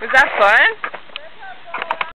Was that fun?